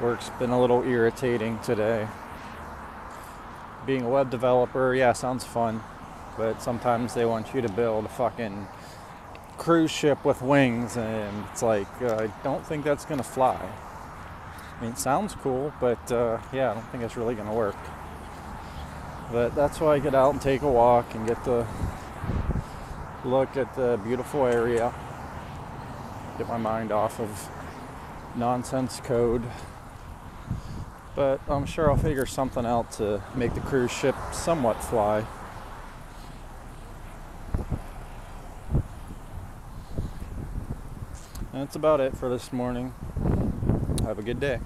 Work's been a little irritating today. Being a web developer, yeah, sounds fun, but sometimes they want you to build a fucking cruise ship with wings, and it's like, uh, I don't think that's gonna fly. I mean, it sounds cool, but uh, yeah, I don't think it's really gonna work. But that's why I get out and take a walk and get to look at the beautiful area, get my mind off of nonsense code. But I'm sure I'll figure something out to make the cruise ship somewhat fly. And that's about it for this morning. Have a good day.